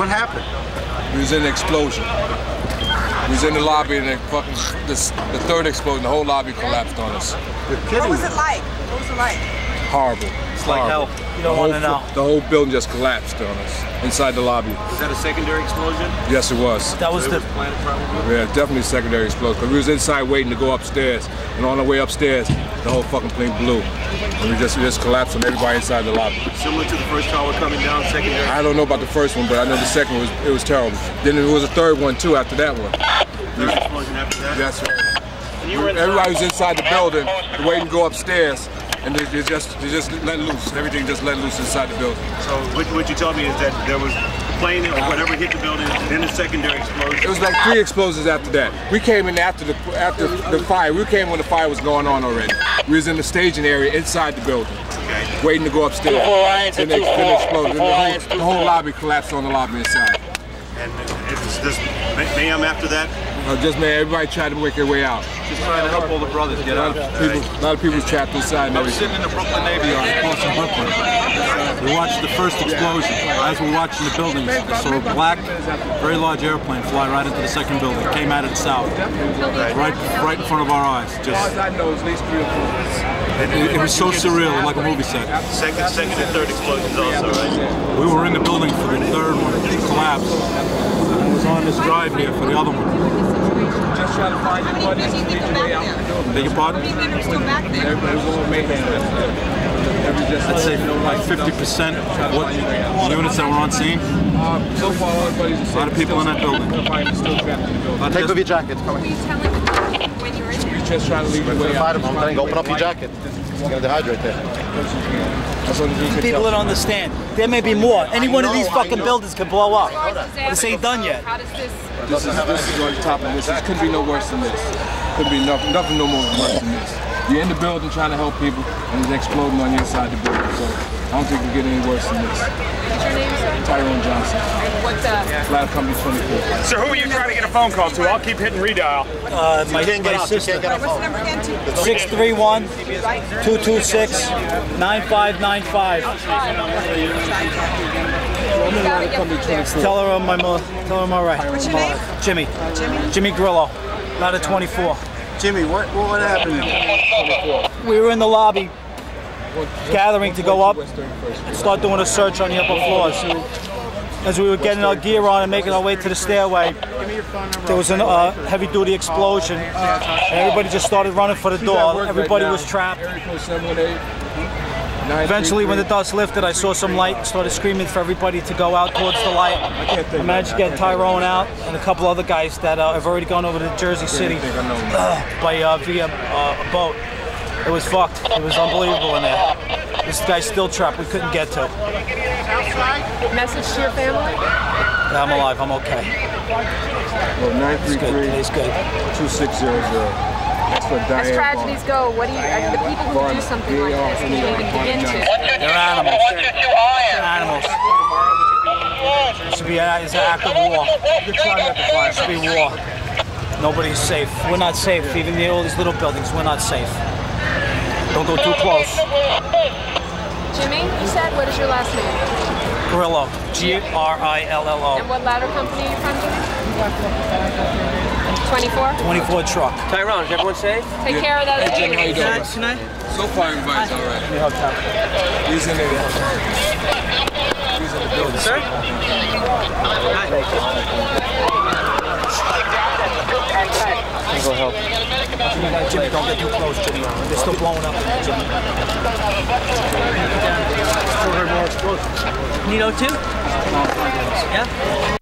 What happened? We was in an explosion. We was in the lobby and the fucking the, the third explosion, the whole lobby collapsed on us. You're kidding What was me. it like? What was it like? Horrible. It's like hell. You don't want to know. The whole building just collapsed on us inside the lobby. Was that a secondary explosion? Yes, it was. That was It the. was planted probably? Yeah, definitely secondary explosion. Cause we was inside waiting to go upstairs, and on the way upstairs, the whole fucking plane blew, and we just we just collapsed on everybody inside the lobby. Similar to the first tower coming down, secondary. I don't know about the first one, but I know the second was it was terrible. Then there was a third one too after that one. Third explosion after that. That's right. Everybody was inside the building, waiting to go upstairs, and they, they just they just let loose. Everything just let loose inside the building. So what, what you told me is that there was a plane or whatever hit the building, then a secondary explosion. It was like three explosions after that. We came in after the after the fire. We came when the fire was going on already. We was in the staging area inside the building, Okay. waiting to go upstairs. Then they, then they exploded. Then the, whole, the whole lobby collapsed on the lobby inside. And uh, it was this mayhem after that. Uh, just man, everybody tried to make their way out. Just trying to help all the brothers get A lot out. of people, a lot of people trapped inside I was sitting in the Brooklyn Navy Yard across from Brooklyn. We watched the first explosion. As we were watching the buildings, I saw a black, very large airplane fly right into the second building. Came out of the south, right, right in front of our eyes. Just, I know, at least three or four. it, it was so surreal, like a movie set. Second, second and third explosions also, right? We were in the building for the third one, it just collapsed. I was on this drive here for the other one. Just trying to find your buddies and lead your way out the building. Beg your pardon? Everybody was all mayhem. Every just I'd say like 50% of what the units that were on scene. So far, everybody's. A lot of people in that building. Everybody's still trapped in the building. Take off your jacket. Come on. Were you telling them you were in there? We're just trying to lead your way out. Fight. I'm telling you, open up your jacket. You're gonna dehydrate there. That's what we can People that understand. There may be more. Any one of these fucking buildings could blow up. This ain't done yet. How does this? This is this is on top of this. This couldn't be no worse than this. Couldn't be nothing, nothing no more worse than this. You're in the building trying to help people, and it's exploding on the inside the building. So I don't think we get any worse than this. What's your name, sir? Tyrone Johnson, And what the? Flat Company 24. So who are you trying to get a phone call to? I'll keep hitting redial. Uh, my, Can't my out. You sister. can't get What's the out. number again? Two- 631 226 9595. Gotta get through there. Tell her I'm my mother. Tell her I'm all right. What's your name? Jimmy. Jimmy Grillo. Ladder 24. Jimmy, what what happened? We were in the lobby gathering to go up and start doing a search on the upper floors. As we were getting our gear on and making our way to the stairway, there was a uh, heavy-duty explosion. And everybody just started running for the door. Everybody was trapped. Eventually, when the dust lifted, I saw some light and started screaming for everybody to go out towards the light. I managed to get Tyrone out and a couple other guys that uh, have already gone over to Jersey City by uh, via uh, a boat. It was fucked. It was unbelievable in there. This guy's still trapped. We couldn't get to. Message to your family. Yeah, I'm alive. I'm okay. Well, It's good. 933 Today's good. 2600. That's for Diane As tragedies go, what do you? The people who do something like this can you even begin to? They're animals. They're animals. It should be an, it's an act of war. It should be war. Nobody's safe. We're not safe. Even in all these little buildings, we're not safe. Don't go too close. Jimmy, you said. What is your last name? Grillo. G-R-I-L-L-O. And what ladder company are you from, Jimmy? 24. 24 truck. Tyrone, is everyone safe? Take care of that. Hey, Jim, how you doing? Tonight? So far, everybody's all right. He's in there. He's in the building. Sir? Go help. Jimmy, don't get too close, Jimmy. They're still blowing up in there, Jimmy. Need O2? Yeah?